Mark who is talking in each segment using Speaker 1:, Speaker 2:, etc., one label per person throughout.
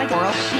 Speaker 1: My oral.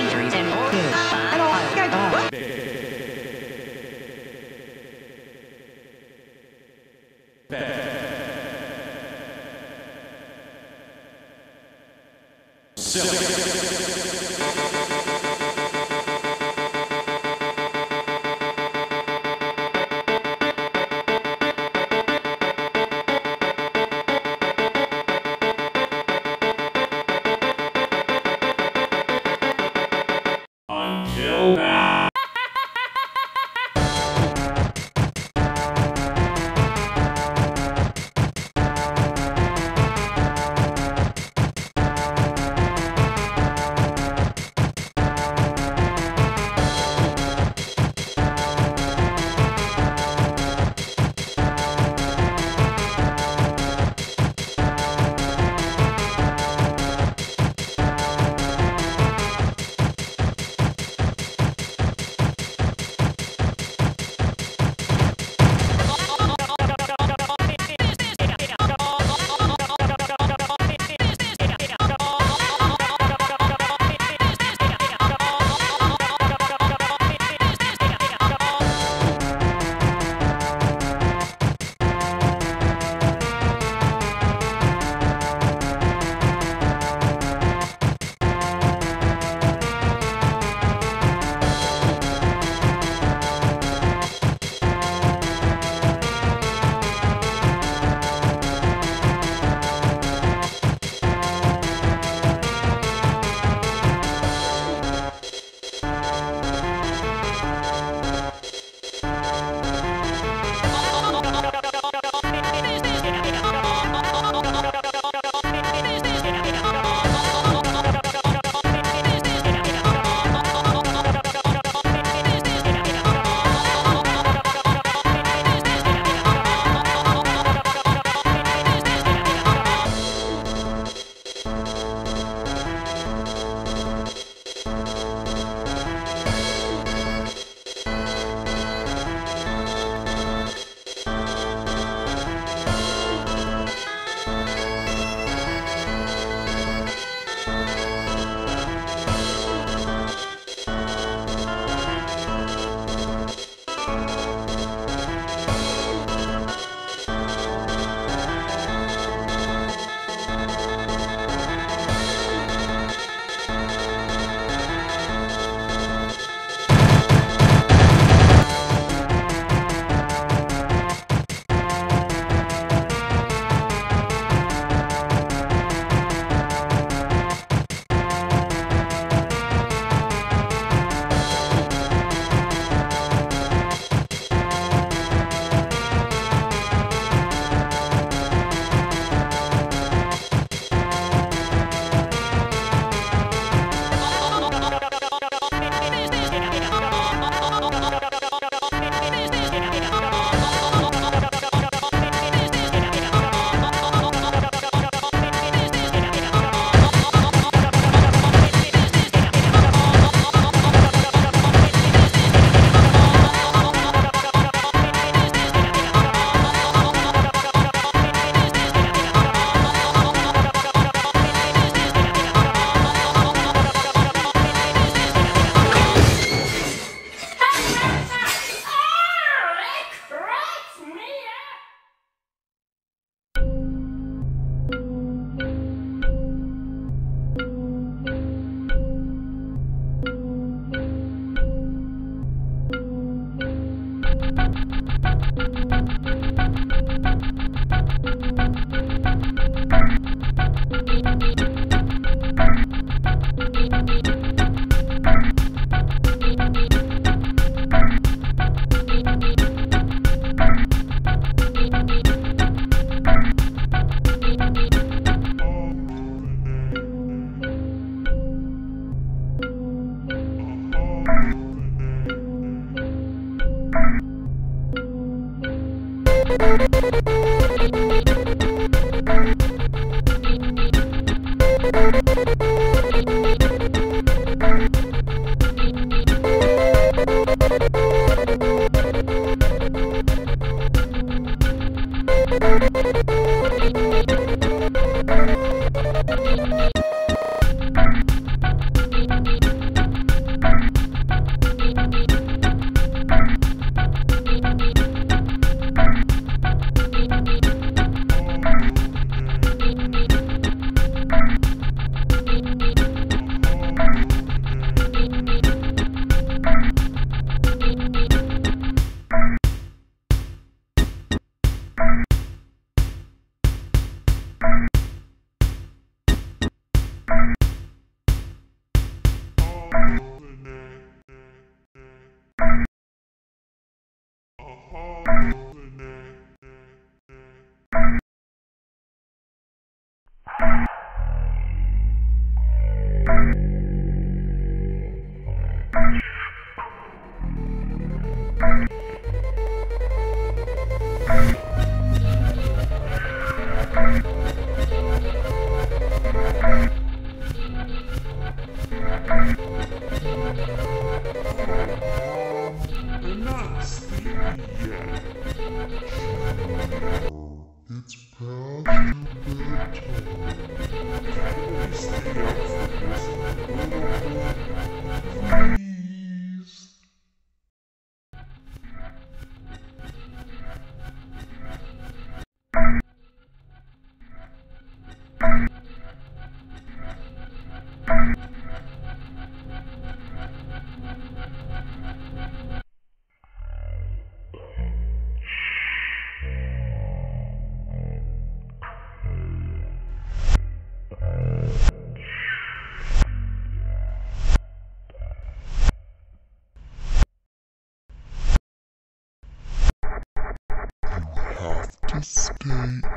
Speaker 1: stay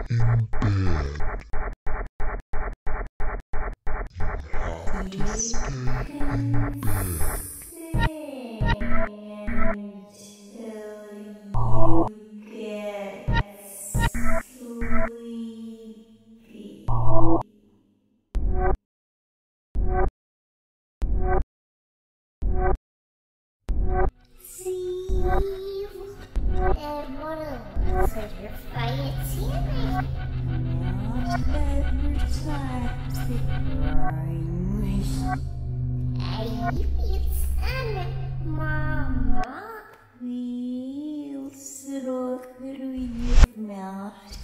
Speaker 1: in bed. You have to stay in bed.
Speaker 2: Hallelujah, Lord.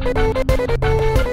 Speaker 2: Música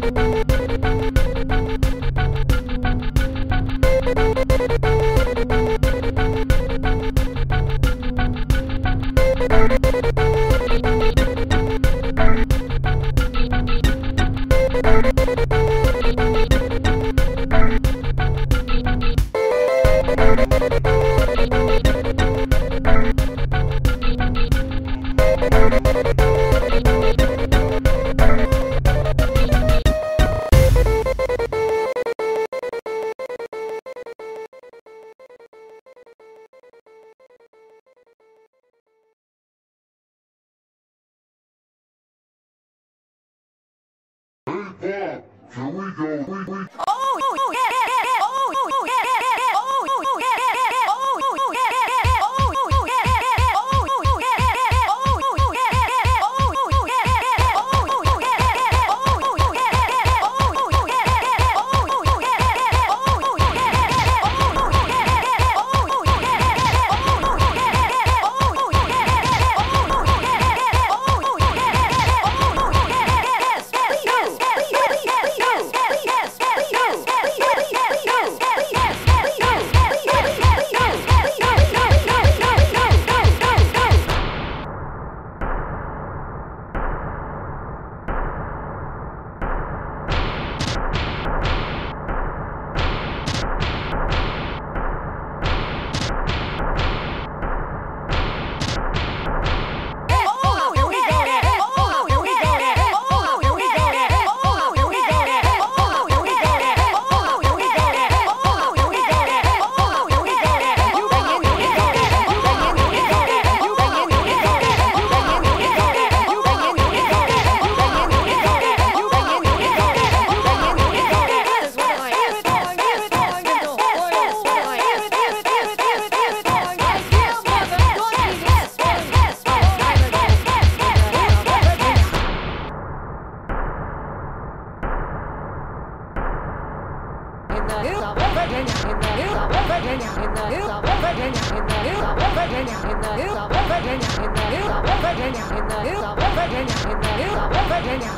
Speaker 2: Here
Speaker 1: we go.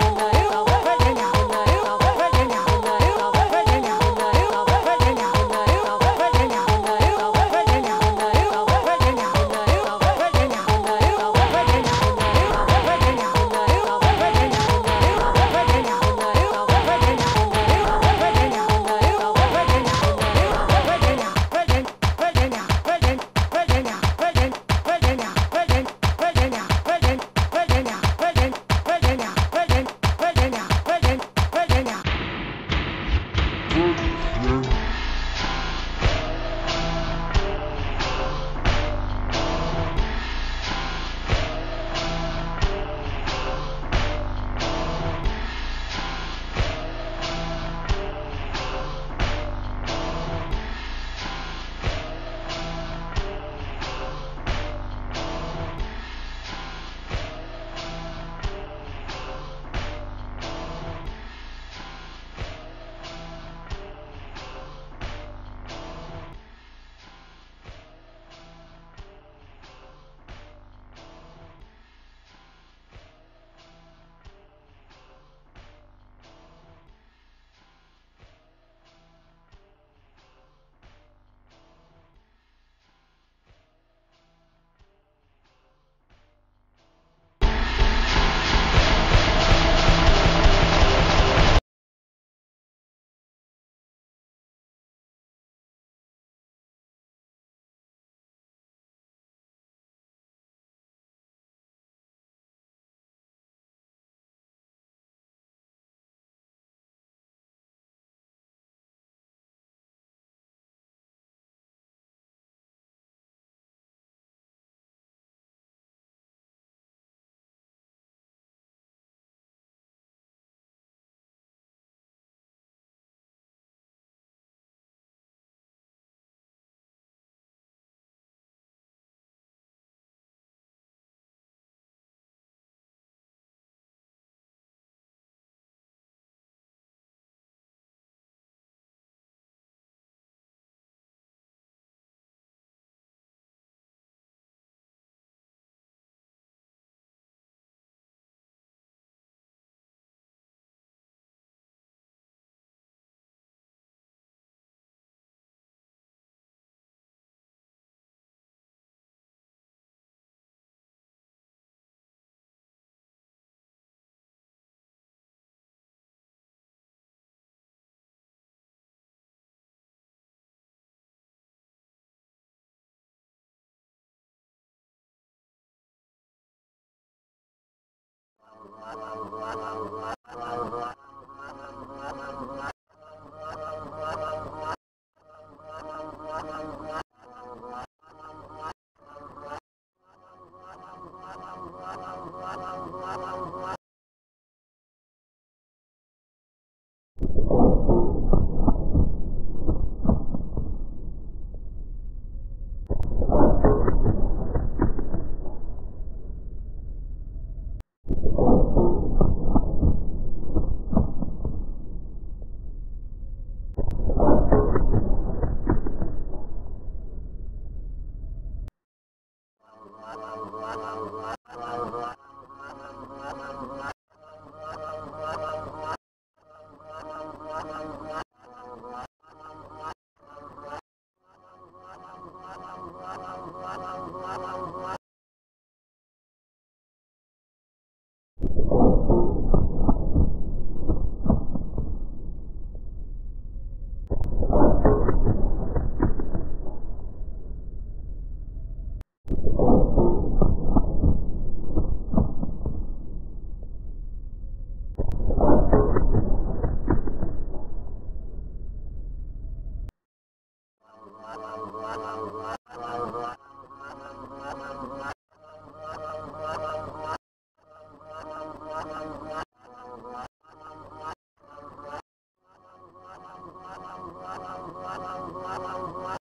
Speaker 1: Oh. Whoa, whoa, whoa.